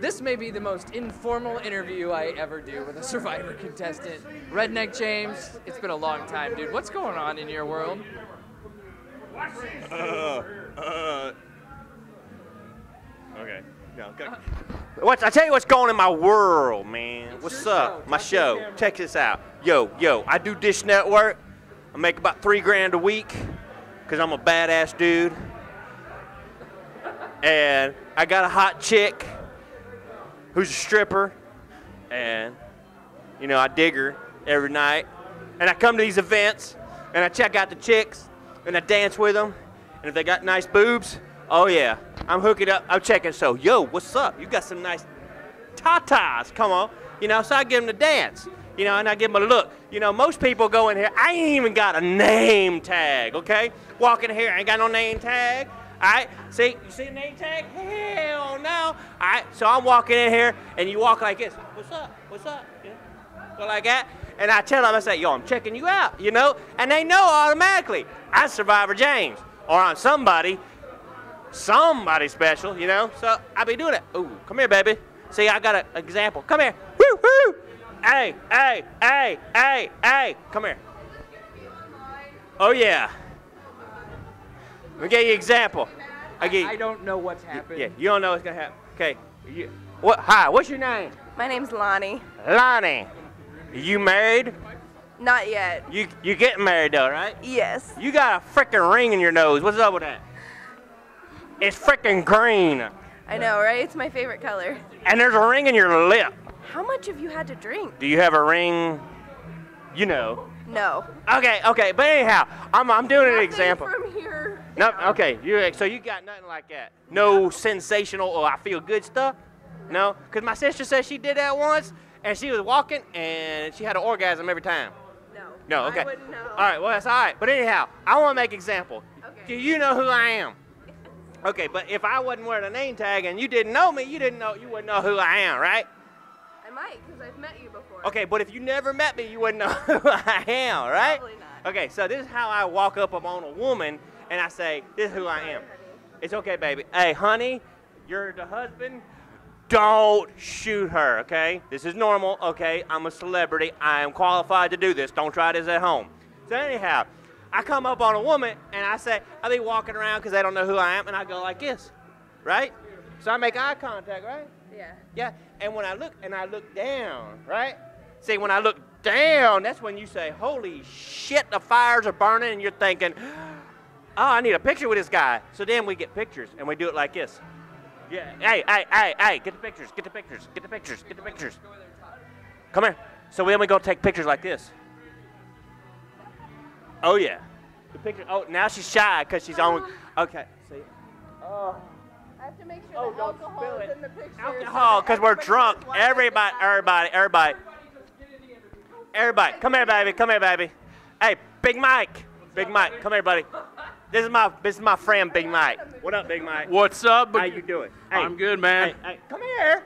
This may be the most informal interview I ever do with a Survivor contestant. Redneck James, it's been a long time, dude. What's going on in your world? Uh, uh. Okay. No, go. What's I tell you what's going on in my world, man. What's up? show. My Talk show. camera. Check this out. Yo, yo, I do Dish Network. I make about three grand a week because I'm a badass dude. And I got a hot chick who's a stripper. And, you know, I dig her every night. And I come to these events and I check out the chicks and I dance with them. And if they got nice boobs, oh yeah, I'm hooking up. I'm checking. So, yo, what's up? You got some nice tatas. Come on. You know, so I give them the dance. You know, and I give them a look. You know, most people go in here, I ain't even got a name tag, okay? Walk in here, I ain't got no name tag. All right, see, you see a name tag? Hell no. All right, so I'm walking in here, and you walk like this. What's up? What's up? Know, go like that. And I tell them, I say, yo, I'm checking you out, you know? And they know automatically, I'm Survivor James, or I'm somebody, somebody special, you know? So I be doing it. Ooh, come here, baby. See, I got an example. Come here. Woo, woo. Hey, hey, hey, hey, hey. Come here. Oh, yeah. Let me give you an example. I give you, I don't know what's happened. yeah, you don't know what's going to happen. Okay. You, what, hi, what's your name? My name's Lonnie. Lonnie. You married? Not yet. You you getting married though, right? Yes. You got a freaking ring in your nose. What's up with that? It's freaking green. I know, right? It's my favorite color. And there's a ring in your lip. How much have you had to drink? Do you have a ring? You know. No. Okay, okay, but anyhow, I'm, I'm doing an example. From here. No, okay, you so you got nothing like that. No sensational or I feel good stuff. No, because my sister said she did that once, and she was walking and she had an orgasm every time. No. No, okay. I wouldn't know. All right, well that's all right. But anyhow, I want to make example. Okay. Do you know who I am? Okay, but if I wasn't wearing a name tag and you didn't know me, you didn't know you wouldn't know who I am, right? I might, because I've met you before. Okay, but if you never met me, you wouldn't know who I am, right? Probably not. Okay, so this is how I walk up on a woman and I say, "This is who I am." It's okay, baby. Hey, honey, you're the husband. Don't shoot her, okay? This is normal, okay? I'm a celebrity. I am qualified to do this. Don't try this at home. So anyhow, I come up on a woman and I say, I be walking around because they don't know who I am, and I go like this, right? So I make eye contact, right? Yeah. Yeah, and when I look and I look down, right? See, when I look down, that's when you say, "Holy shit, the fires are burning," and you're thinking, "Oh, I need a picture with this guy." So then we get pictures and we do it like this. Yeah. Hey, hey, hey, hey! Get the pictures. Get the pictures. Get the pictures. Get the pictures. Come here. So then we go take pictures like this. Oh yeah. The picture. Oh, now she's shy because she's on. Okay. See. Oh. I have to make sure Oh, the don't alcohol spill is it. in the picture. Alcohol, because we're drunk. knows Everybody, everybody, everybody. Everybody, come here, baby. Come here, baby. Hey, Big Mike. Big Mike, come here, buddy. This is my this is my friend, Big Mike. What up, Big Mike? What's up? How you doing? Hey, I'm good, man. Hey, hey, come here.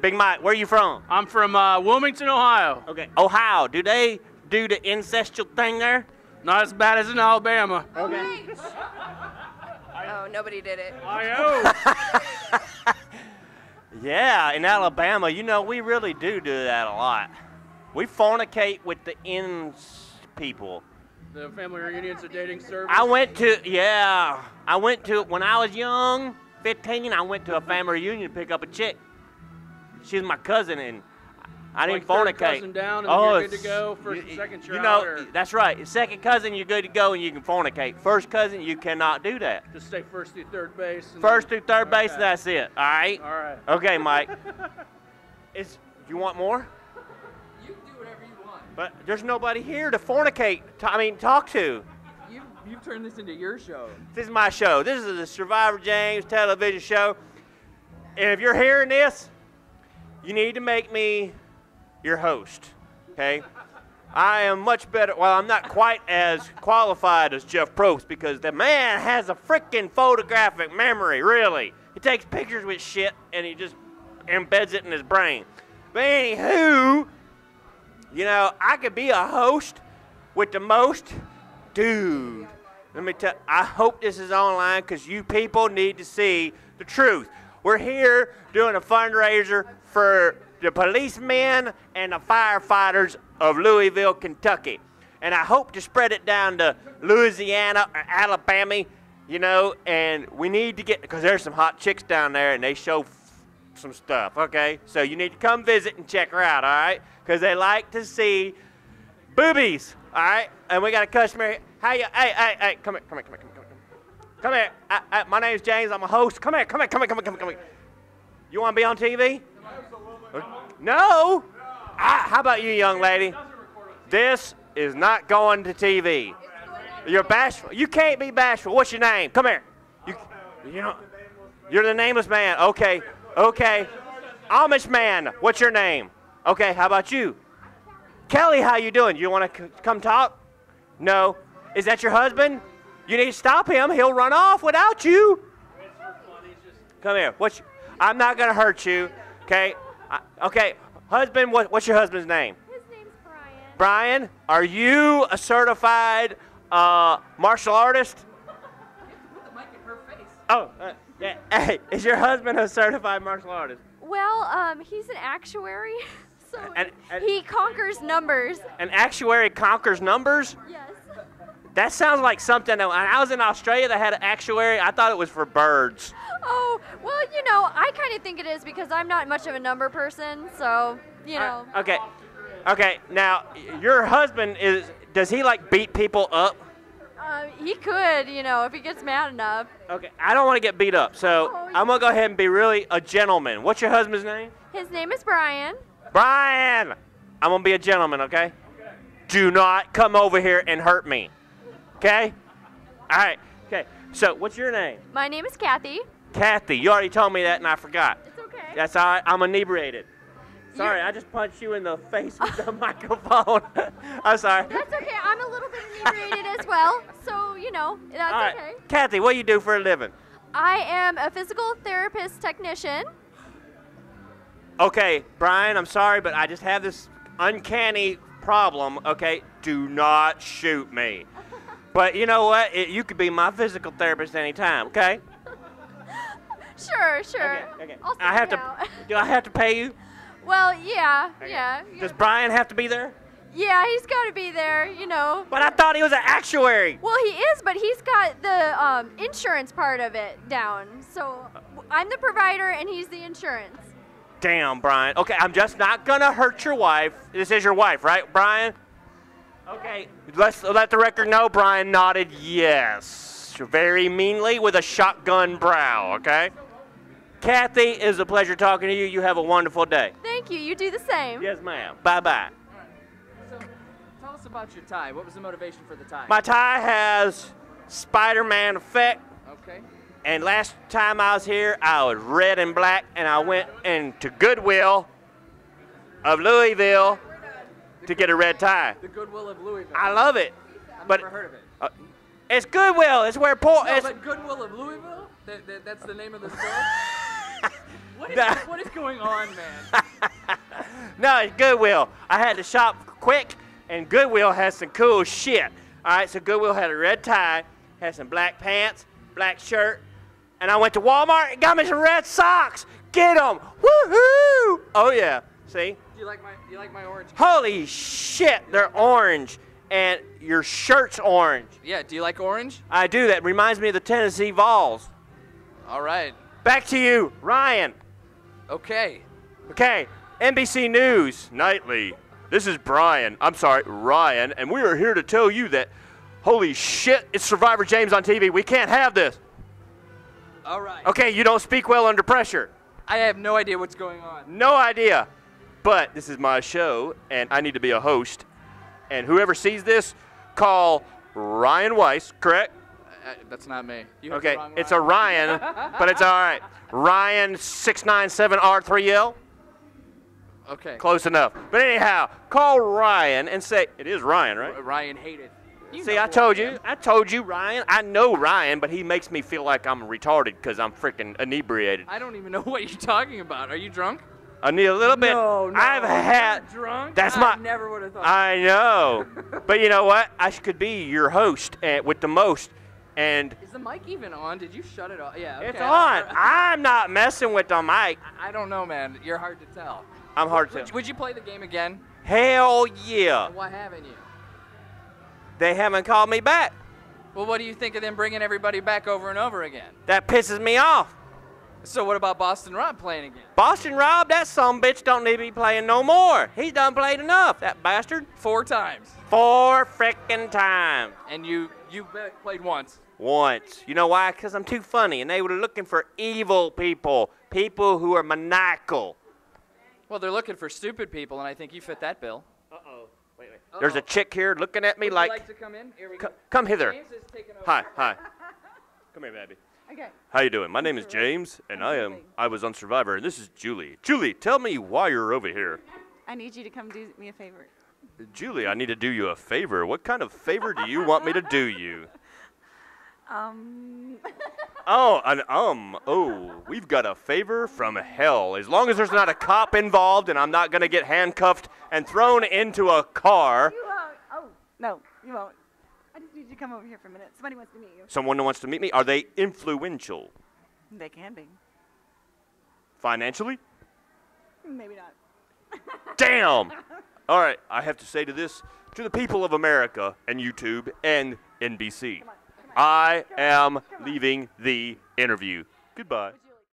Big Mike, where are you from? I'm from uh, Wilmington, Ohio. Okay, Ohio. Do they do the incestual thing there? Not as bad as in Alabama. Okay. Oh, nobody did it. I know. Yeah, in Alabama, you know, we really do do that a lot. We fornicate with the ins people. The family reunions a dating service. I went to, yeah, I went to, when I was young, 15, I went to a family reunion to pick up a chick. She's my cousin, and I didn't Like fornicate. cousin down, and then oh, you're good to go. First you, second, you you're know, or- that's right. Second cousin, you're good to go, and you can fornicate. First cousin, you cannot do that. Just stay first through third base. and First through third base, Okay. that's it. All right. All right. Okay, Mike. Is you want more? You can do whatever you want. But there's nobody here to fornicate. To, I mean, talk to. You you've turned this into your show. This is my show. This is the Survivor James television show. And if you're hearing this, you need to make me your host. Okay? I am much better. Well, I'm not quite as qualified as Jeff Probst because the man has a freaking photographic memory, really. He takes pictures with shit and he just embeds it in his brain. But anywho, you know, I could be a host with the most. Dude, let me tell I hope this is online because you people need to see the truth. We're here doing a fundraiser for the policemen and the firefighters of Louisville, Kentucky. And I hope to spread it down to Louisiana or Alabama, you know, and we need to get, because there's some hot chicks down there and they show some stuff, okay? So you need to come visit and check her out, all right? Because they like to see boobies, all right? And we got a customer. How you, hey, hey, hey, come here, come here, come here, come here. Come here. I, I, my name's James. I'm a host. Come here. Come here. Come here. Come here. Come here. Come here. You want to be on TV? No. Ah, how about you, young lady? This is not going to TV. You're bashful. You can't be bashful. What's your name? Come here. You, you know, you're the nameless man. Okay. Okay. Amish man. What's your name? Okay. How about you? Kelly, how you doing? You want to c- come talk? No. Is that your husband? You need to stop him. He'll run off without you. Come here. What's? I'm not gonna hurt you. Okay. I, okay. Husband. What, what's your husband's name? His name's Brian. Brian. Are you a certified uh, martial artist? Put the mic in her face. Oh. Uh, yeah. Hey, is your husband a certified martial artist? Well, um, he's an actuary, so he conquers numbers. An actuary conquers numbers. Yes. That sounds like something that when I was in Australia that had an actuary. I thought it was for birds. Oh, well, you know, I kind of think it is because I'm not much of a number person, so, you know. Uh, okay. Okay. Now, your husband is. Does he like beat people up? Uh, he could, you know, if he gets mad enough. Okay. I don't want to get beat up, so Oh, I'm gonna go ahead and be really a gentleman. What's your husband's name? His name is Brian. Brian. I'm gonna be a gentleman, okay? Do not come over here and hurt me. Okay? All right. Okay. So, what's your name? My name is Kathy. Kathy. You already told me that, and I forgot. It's okay. That's all right. I'm inebriated. Sorry, I just punched you in the face with the microphone. I'm sorry. That's okay. I'm a little bit inebriated as well, so, you know, that's All right. okay. Kathy, what do you do for a living? I am a physical therapist technician. Okay, Brian, I'm sorry, but I just have this uncanny problem. Okay, do not shoot me. But you know what? It, you could be my physical therapist anytime. Okay. Sure, sure. Okay. Okay. I'll I have to. out. Do I have to pay you? Well, yeah, Okay. yeah. Does Brian have to be there? Yeah, he's got to be there, you know. But I thought he was an actuary. Well, he is, but he's got the um, insurance part of it down. So I'm the provider, and he's the insurance. Damn, Brian. Okay, I'm just not gonna hurt your wife. This is your wife, right, Brian? Okay, let's let the record know. Brian nodded yes, very meanly with a shotgun brow. Okay. Kathy, it is a pleasure talking to you. You have a wonderful day. Thank you. You do the same. Yes, ma'am. Bye bye. So, tell us about your tie. What was the motivation for the tie? My tie has Spider-Man effect. Okay. And last time I was here, I was red and black, and I went into Goodwill of Louisville to get a red tie. The Goodwill of Louisville. I love it. I've but- never heard of it. Uh, it's Goodwill. It's where poor. No, it's, but Goodwill of Louisville? That, that, that's the name of the store? what, is, what is going on, man? no, Goodwill. I had to shop quick, and Goodwill has some cool shit. All right, so Goodwill had a red tie, had some black pants, black shirt, and I went to Walmart and got me some red socks. Get them! Woohoo! Oh yeah. See? Do you like my do you like my orange? Holy shit, they're orange, and your shirt's orange. Yeah, do you like orange? I do. That reminds me of the Tennessee Vols. All right. Back to you, Ryan. Okay. Okay, NBC News nightly. This is Brian. I'm sorry, Ryan, and we are here to tell you that. Holy shit! It's Survivor James on TV. We can't have this. All right. Okay, you don't speak well under pressure. I have no idea what's going on. No idea. But this is my show, and I need to be a host. And whoever sees this, call Ryan Weiss, correct? That's not me. You have the Okay, wrong it's a Ryan, but it's all right. Ryan six nine seven R three L. Okay. Close enough. But anyhow, call Ryan and say it is Ryan, right? Ryan Haidet. You See, I told am. you. I told you, Ryan. I know Ryan, but he makes me feel like I'm retarded because I'm freaking inebriated. I don't even know what you're talking about. Are you drunk? I need a little bit. No, no. I've had. You're drunk? That's I my. never would have thought. I know. but you know what? I could be your host uh, with the most, And Is the mic even on? Did you shut it off? Yeah. Okay. it's on. I'm not messing with the mic. I don't know, man. You're hard to tell. I'm hard Would, to. Tell. Would you play the game again? Hell yeah. Why haven't you? They haven't called me back. Well, what do you think of them bringing everybody back over and over again? That pisses me off. So what about Boston Rob playing again? Boston Rob, that some bitch don't need to be playing no more. He's done played enough, that bastard. Four times. Four frickin' times. And you you be- played once. Once. You know why? Because I'm too funny, and they were looking for evil people, people who are maniacal. Well, they're looking for stupid people, and I think you fit that bill. Uh-oh. Wait, wait. There's a chick here looking at me Would you like, like to come in? Here we "C- go. come hither. James is over. Hi, hi. Come here, baby. Okay. How you doing? My name is James, and I am I was on Survivor, and this is Julie. Julie, tell me why you're over here. I need you to come do me a favor. Julie, I need to do you a favor. What kind of favor do you want me to do you? Um, Oh, an um. Oh, we've got a favor from hell. As long as there's not a cop involved and I'm not going to get handcuffed and thrown into a car. you won't. Oh, no, you won't. I just need you to come over here for a minute. Somebody wants to meet you. Someone wants to meet me. Are they influential They can be. financially? Maybe not. Damn! All right, I have to say to this, to the people of America and YouTube and NBC, I am leaving the interview. Goodbye.